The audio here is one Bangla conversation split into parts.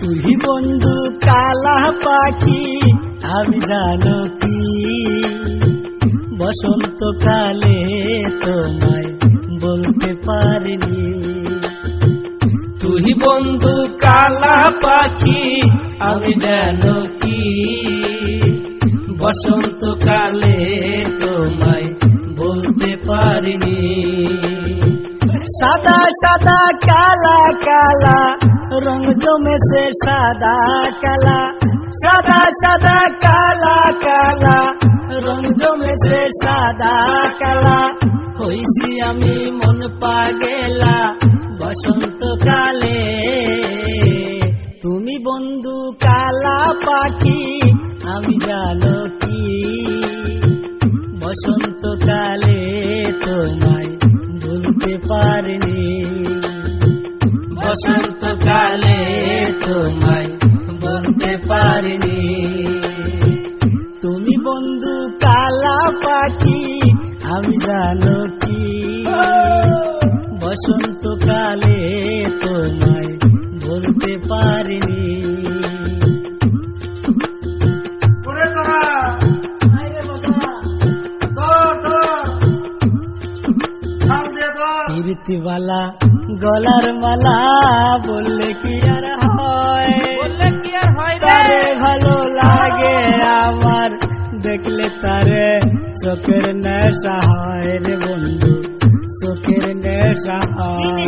তুই বন্ধু কালা পাখি, আমি জানো কি? বসন্তকালে তোমায় বলতে পারিনি। তুই বন্ধু কালা পাখি, আমি জানো কি? বসন্তকালে তোমায় বলতে পারিনি। সাদা সাদা, কালা কালা, রং জমেছে সাদা, কালা। সাদা সাদা, কালা কালা, রং জমেছে সাদা, কালা। হইছি আমি মন পা পাগেলা বসন্তকালে তুমি বন্ধু কালা পাখি, আমি জানো বসন্তকালে তোমায় ভুলতে পারিনি। বসন্তকালে তোমায় বলতে পারিনি। তুমি বন্ধু কালা পাখি, আমি জানো কি। বসন্তকালে তোমায় বলতে পারিনি। কীর্তিবালা গলার মালা বললে কি আর হয়? বললে কি আর হয় রে? তারে ভালো লাগে আমার দেখলে তারে চোখের নেশা হয় রে বন্ধু চোখের নেশা হয়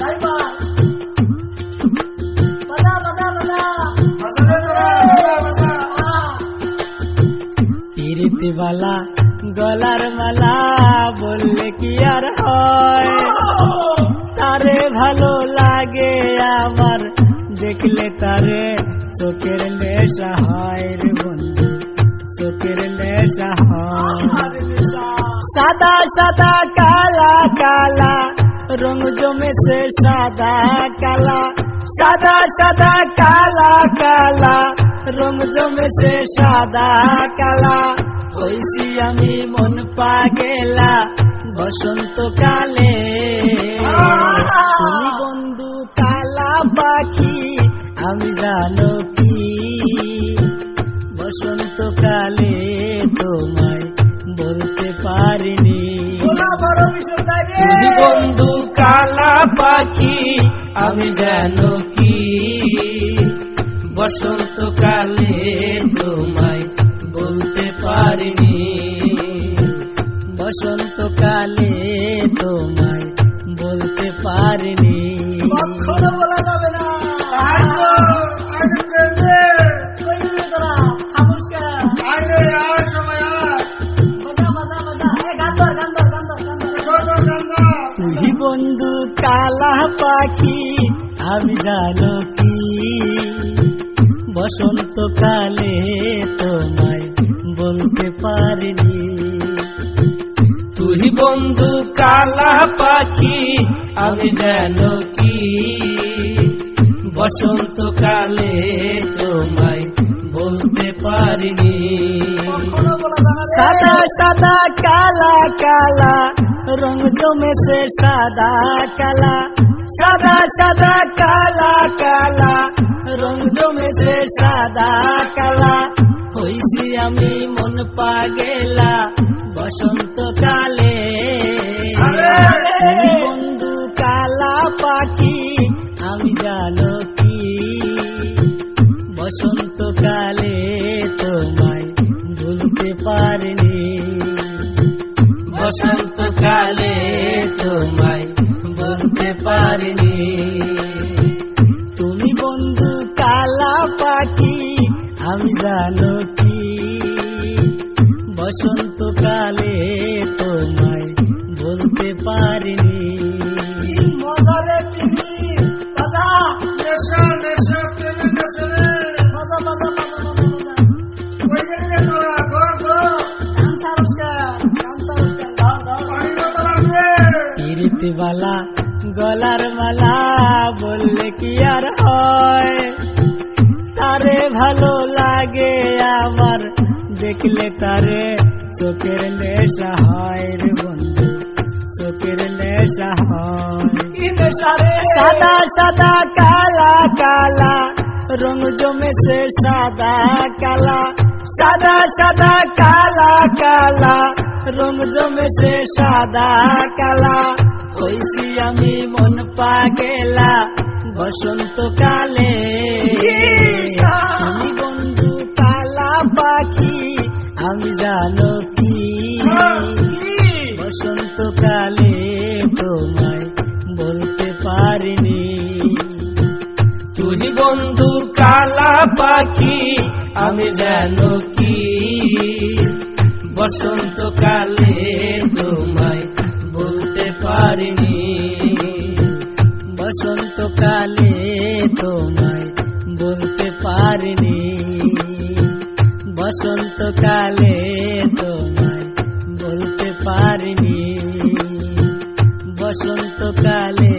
যাইবা। প্রীতিবালা গলার মালা বললে কি আর হয়? তারে ভালো লাগে আমার, দেখলে তারে চোখের নেশা হয় রে বন্ধু, চোখের নেশা হয়। সাদা সাদা, কালা কালা, রং জমেছে সাদা, কালা। সাদা সাদা, কালা কালা, রং জমেছে সাদা, কালা। হইছি আমি মন পাগেলা বসন্তকালে। তুমি বন্ধু কালা পাখি আমি জানো কি? বসন্তকালে তোমায় বলতে পারিনি। তুমি বন্ধু কালা পাখি আমি জানো কি? বসন্তকালে তোমায় বলতে পারিনি। বসন্তকালে তোমায় বলতে পারিনি। কখনো বলা যাবে না। তুই বন্ধু কালা পাখি আমি জানো কি? বসন্তকালে তোমায় বলতে পারিনি। তুই বন্ধু কালা পাখি, আমি জানো কি? বসন্তকালে তোমায় বলতে পারিনি। সাদা সাদা, কালা কালা, রং জমেছে সাদা, কালা। সাদা সাদা, কালা কালা, রং জমেছে সাদা, কালা। হইছি আমি মন পাগেলা বসন্তকালে। তুমি বন্ধু কালা পাখি আমি জানো কি? বসন্তকালে তোমায় ভুলতে পারিনি। বসন্তকালে তোমায় বলতে পারিনি। তুমি বন্ধু কালা পাখি আমি জানো কি বসন্তকালে তোমায় বলতে পারিনি। মজারে নেশা নেশা নেশা তোরা প্রীতিবালা গলার মালা বললে কি আর হয়? ভালো লাগে আমার দেখলে তারে চোখের নেশা হয় রে বন্ধু চোখের নেশা হয়। সাদা সাদা কালা কালা রং জমেছে সাদা কালা। সাদা সাদা কালা কালা রং জমেছে সাদা কালা। হইছি আমি মন পাগেলা বসন্তকালে। তুমি বন্ধু কালা পাখি আমি জানো কি? বসন্তকালে তোমায় বলতে পারিনি। তুই বন্ধু কালা পাখি আমি জানো কি? বসন্তকালে তোমায় বলতে পারিনি। বসন্তকালে তোমায় বলতে পারিনি বসন্তকালে তোমায় বলতে পারিনি বসন্তকালে